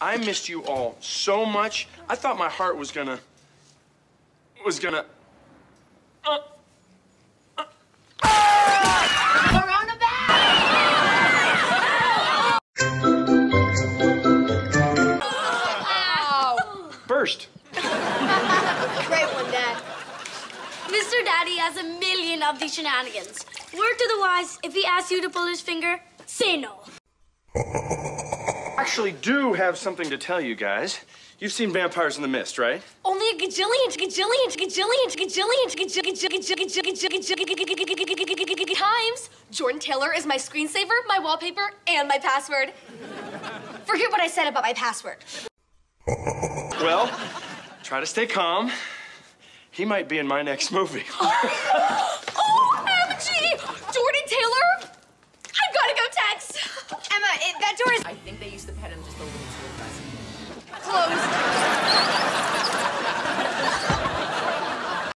I missed you all so much. I thought my heart was gonna. was gonna. Uh, burst. Great one, Dad. Mr. Daddy has a million of these shenanigans. Word to the wise, if he asks you to pull his finger, say no. Actually, do have something to tell you guys. You've seen Vampires in the Mist, right? Only a gajillion, gajillion, gajillion, gajillion, gajillion times. Jordan Taylor is my screensaver, my wallpaper, and my password. Forget what I said about my password. Well, try to stay calm. He might be in my next movie. Oh, OMG! Jordan Taylor? I've got to go text. Emma, it, that door is. Pet him just a little.